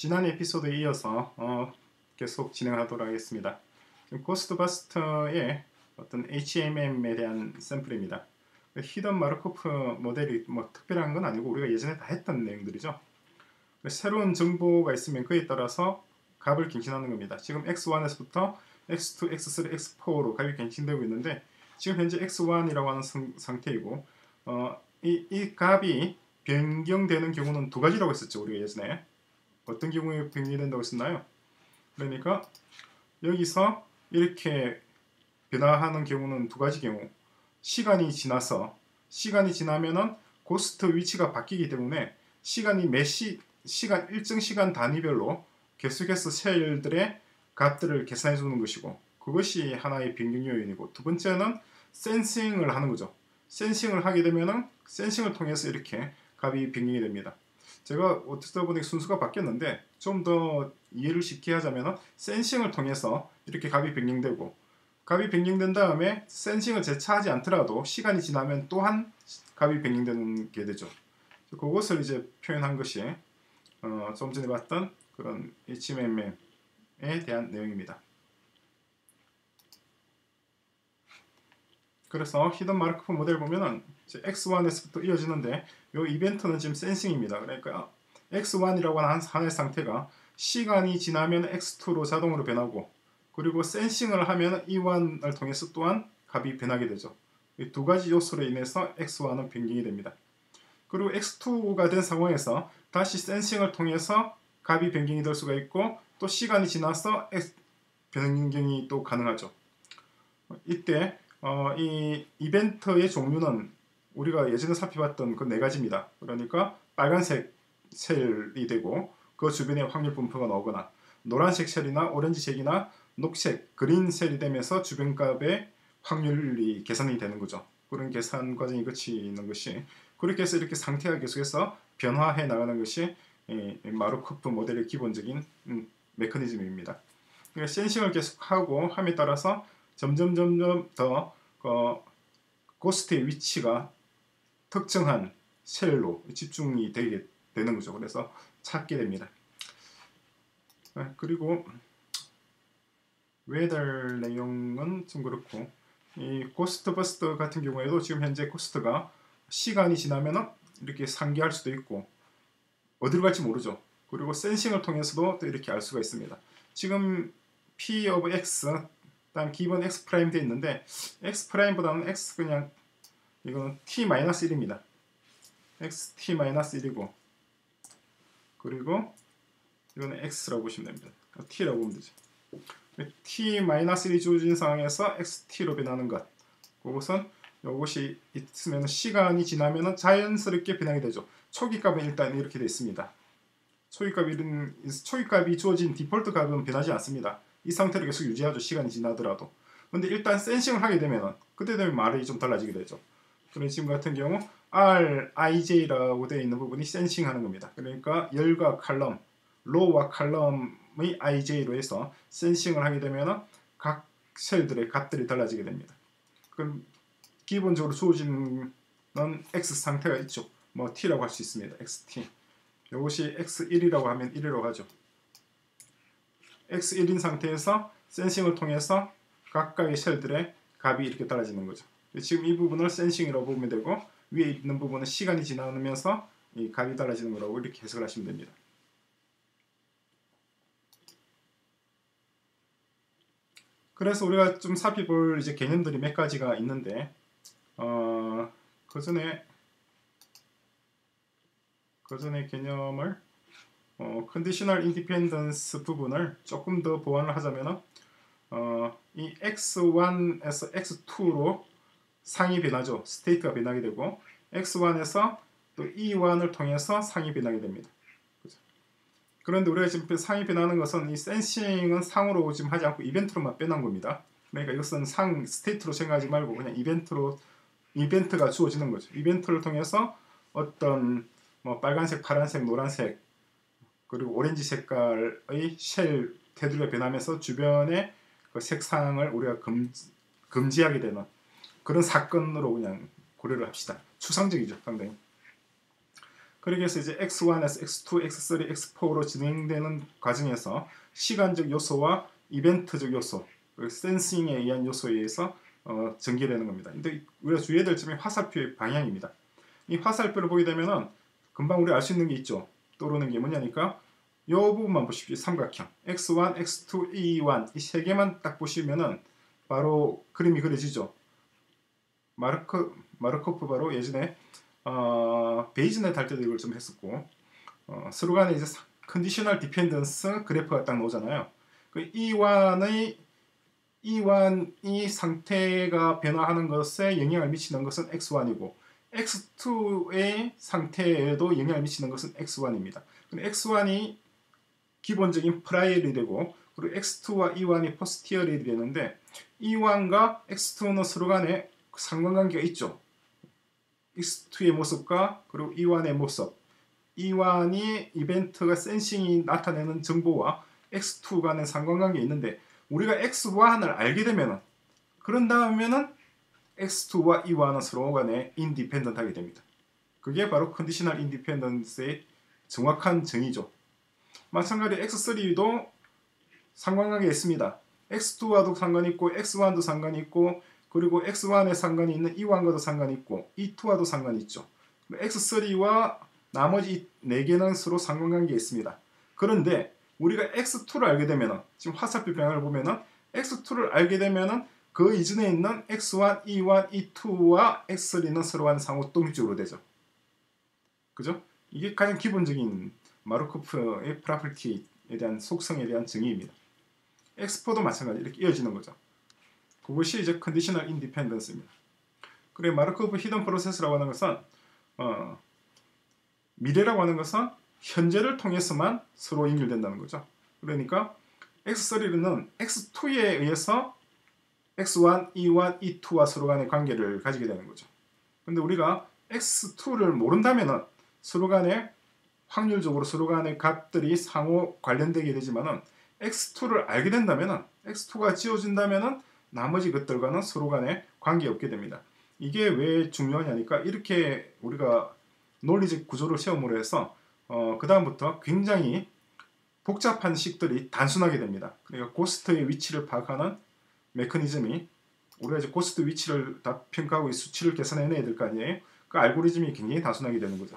지난 에피소드에 이어서 어, 계속 진행하도록 하겠습니다. Ghostbuster의 어떤 HMM에 대한 샘플입니다. hidden Markov model이 뭐 특별한 건 아니고 우리가 예전에 다 했던 내용들이죠. 새로운 정보가 있으면 그에 따라서 값을 갱신하는 겁니다. 지금 x1에서부터 x2, x3, x4로 값이 갱신되고 있는데 지금 현재 x1이라고 하는 상, 상태이고 어, 이, 이 값이 변경되는 경우는 두 가지라고 했었죠. 우리가 예전에 어떤 경우에 변경된다고 했었나요? 그러니까 여기서 이렇게 변화하는 경우는 두 가지 경우 시간이 지나서 시간이 지나면은 고스트 위치가 바뀌기 때문에 시간이 몇 시 시간 일정 시간 단위별로 계속해서 셀들의 값들을 계산해 주는 것이고 그것이 하나의 변경 요인이고 두 번째는 센싱을 하는 거죠. 센싱을 하게 되면은 센싱을 통해서 이렇게 값이 변경이 됩니다. 제가 어쩌다 보니 순수가 바뀌었는데 좀 더 이해를 쉽게 하자면 센싱을 통해서 이렇게 값이 변경되고 값이 변경된 다음에 센싱을 재차하지 않더라도 시간이 지나면 또한 값이 변경되는 게 되죠. 그것을 이제 표현한 것이 어, 좀 전에 봤던 그런 HMM에 대한 내용입니다. 그래서 히든 마르크프 모델 보면은 x1에서부터 이어지는데 이 이벤트는 지금 센싱입니다. 그러니까 x1이라고 하는 하나의 상태가 시간이 지나면 x2로 자동으로 변하고 그리고 센싱을 하면 e1을 통해서 또한 값이 변하게 되죠. 이 두 가지 요소로 인해서 x1은 변경이 됩니다. 그리고 x2가 된 상황에서 다시 센싱을 통해서 값이 변경이 될 수가 있고 또 시간이 지나서 X 변경이 또 가능하죠. 이때 어, 이 이벤트의 종류는 우리가 예전에 살펴봤던 그 네 가지입니다. 그러니까 빨간색 셀이 되고 그 주변에 확률 분포가 나오거나 노란색 셀이나 오렌지색이나 녹색, 그린 셀이 되면서 주변 값의 확률이 계산이 되는 거죠. 그런 계산 과정이 거치는 것이 그렇게 해서 이렇게 상태가 계속해서 변화해 나가는 것이 마르코프 모델의 기본적인 음, 메커니즘입니다. 그러니까 sensing을 계속하고 함에 따라서 점점 점점 더 어, ghost의 위치가 특정한 셀로 집중이 되게 되는 거죠. 그래서 찾게 됩니다. 아, 그리고 weather 내용은 좀 그렇고 이 Ghostbuster 같은 경우에도 지금 현재 ghost가 시간이 지나면 이렇게 상기할 수도 있고 어디로 갈지 모르죠. 그리고 sensing을 통해서도 또 이렇게 알 수가 있습니다. 지금 P of X 다음 given X prime 되어 있는데 X prime보다는 X 그냥 이거는 T 마이너스 1입니다. X T 마이너스 1이고 그리고 이거는 X라고 보시면 됩니다. T라고 보면 되죠. T 마이너스 1이 주어진 상황에서 XT로 변하는 것 그것은 이것이 있으면 시간이 지나면 자연스럽게 변하게 되죠. 초기값은 일단 이렇게 되어 있습니다. 초기값이 초기값이 주어진 디폴트 값은 변하지 않습니다. 이 상태를 계속 유지하죠. 시간이 지나더라도. 근데 일단 센싱을 하게 되면 그때 되면 말이 좀 달라지게 되죠. 그럼 지금 같은 경우 R, IJ라고 되어 있는 부분이 센싱하는 겁니다. 그러니까 열과 칼럼, 로와 칼럼의 IJ로 해서 센싱을 하게 되면 각 셀들의 값들이 달라지게 됩니다. 그럼 기본적으로 주어지는 X 상태가 있죠. 뭐 T라고 할 수 있습니다. XT. 이것이 X1이라고 하면 1이라고 하죠. X1인 상태에서 센싱을 통해서 각각의 셀들의 값이 이렇게 달라지는 거죠. 지금 이 부분을 센싱이라고 보면 되고 위에 있는 부분은 시간이 지나면서 이 값이 달라지는 거라고 이렇게 해석을 하시면 됩니다. 그래서 우리가 좀 살펴볼 이제 개념들이 몇 가지가 있는데 어, 그 전에 그 전에 개념을 어, conditional independence 부분을 조금 더 보완을 하자면 어, 이 x1에서 x2로 상이 변하죠. state가 변하게 되고 x1에서 또 e1을 통해서 상이 변하게 됩니다. 그죠? 그런데 우리가 지금 상이 변하는 것은 이 sensing은 상으로 지금 하지 않고 이벤트로만 빼놓은 겁니다. 그러니까 이것은 상 state로 생각하지 말고 그냥 이벤트로 이벤트가 주어지는 거죠. 이벤트를 통해서 어떤 뭐 빨간색, 파란색, 노란색 그리고 오렌지 색깔의 셀 테두리가 변하면서 주변의 그 색상을 우리가 금, 금지하게 되는 그런 사건으로 그냥 고려를 합시다. 추상적이죠, 상당히. 그러기 위해서 이제 x1에서 x2, x3, x4로 진행되는 과정에서 시간적 요소와 이벤트적 요소, 그 센싱에 의한 요소에 의해서 어, 전개되는 겁니다. 근데 우리가 주의해야 될 점이 화살표의 방향입니다. 이 화살표를 보게 되면은 금방 우리 알 수 있는 게 있죠. 떠오르는 게 뭐냐니까 이 부분만 보십시오. 삼각형 x1, x2, e1 이 세 개만 딱 보시면은 바로 그림이 그려지죠. 마르코 마르코프 바로 예전에 어, Bayes net 할 때도 이걸 좀 했었고 어, 서로 간에 이제 conditional dependence 그래프가 딱 나오잖아요. 그 E1의 E1이 상태가 변화하는 것에 영향을 미치는 것은 X1이고 X2의 상태에도 영향을 미치는 것은 X1입니다. X1이 기본적인 prior가 되고 그리고 X2와 E1이 posterior 되는데 E1과 X2는 서로 간에 상관관계가 있죠. X2의 모습과 그리고 E1의 모습. E1이 이벤트가 sensing이 나타내는 정보와 X2 간의 상관관계가 있는데 우리가 X1을 알게 되면은 그런 다음에는 X2와 E1은 서로 간에 independent하게 됩니다. 그게 바로 conditional independence의 정확한 정의죠. 마찬가지로 X3도 상관관계가 있습니다. X2와도 상관이 있고 X1도 상관이 있고 그리고 X1에 상관이 있는 E1과도 상관이 있고 E2와도 상관이 있죠. X3와 나머지 4개는 서로 상관관계가 있습니다. 그런데 우리가 X2를 알게 되면 지금 화살표 방향을 보면 은 X2를 알게 되면 은 그 이전에 있는 X1, E1, E2와 X3는 서로 간 상호 독립적으로 되죠. 그죠? 이게 가장 기본적인 마르코프의 property에 대한 속성에 대한 정의입니다. X4도 마찬가지 이렇게 이어지는 거죠. 그것이 이제 conditional independence입니다. 그래 마르코프 hidden process라고 하는 것은 어, 미래라고 하는 것은 현재를 통해서만 서로 연결된다는 거죠. 그러니까 X3는 X2에 의해서 X1, E1, E2와 서로 간의 관계를 가지게 되는 거죠. 근데 우리가 X2를 모른다면은 서로 간에 확률적으로 서로 간의 값들이 상호 관련되게 되지만 은 X2를 알게 된다면 은 X2가 지워진다면 은 나머지 것들과는 서로 간에 관계 없게 됩니다. 이게 왜 중요하냐니까 이렇게 우리가 논리적 구조를 시험으로 해서 어, 그 다음부터 굉장히 복잡한 식들이 단순하게 됩니다. 그러니까 고스트의 위치를 파악하는 메커니즘이 우리가 이제 고스트 위치를 다 평가하고 수치를 계산해내야 될 거 아니에요. 그 알고리즘이 굉장히 단순하게 되는 거죠.